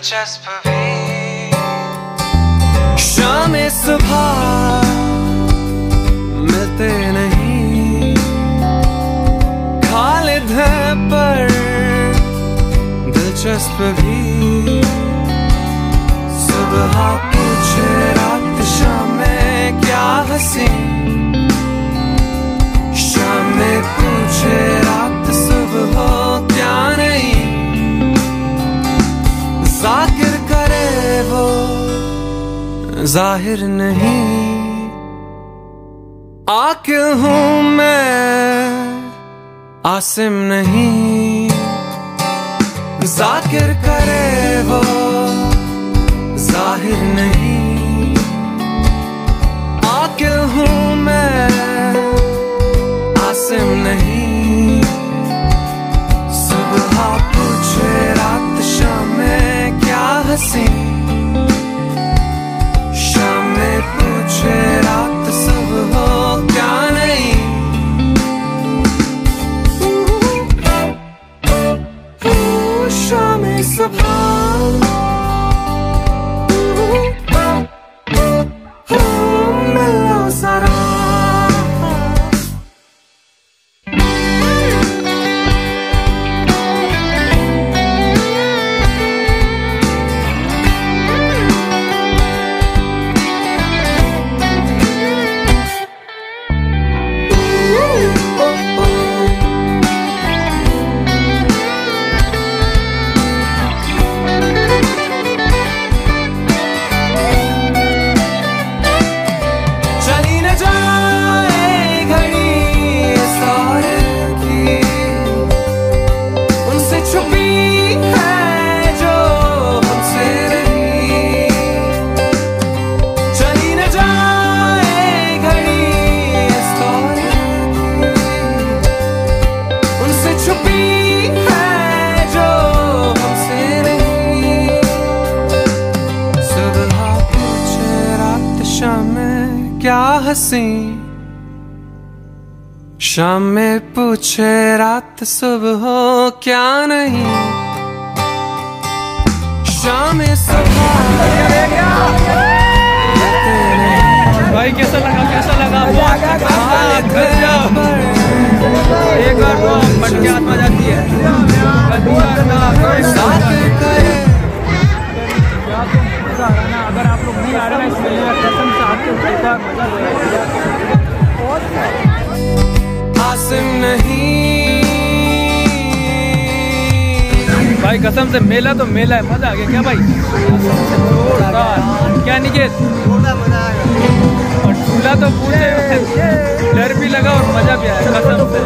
दिलचस्प भी शाम सुबह मिलते नहीं। खालिद है पर दिलचस्प भी। सुबह पूछे रात शाम में क्या हँसी। शाम में ज़ाहिर नहीं। आके हूँ मैं आसिम नहीं। जाकिर करे शाम सुबह शाम क्या हसी? शाम में पूछे रात सुबह हो क्या नहीं? शाम सुबह भाई, कैसा मज़ा आ रहा है ना अगर आप लोग नहीं आ रहे ना इस मेले में कसम से आके मज़ा ले आसिम नहीं। भाई कसम से मेला तो मेला है मज़ा आ गया क्या भाई? क्या निकेत? और झूला तो पूरे डर भी लगा और मज़ा भी आया कसम से।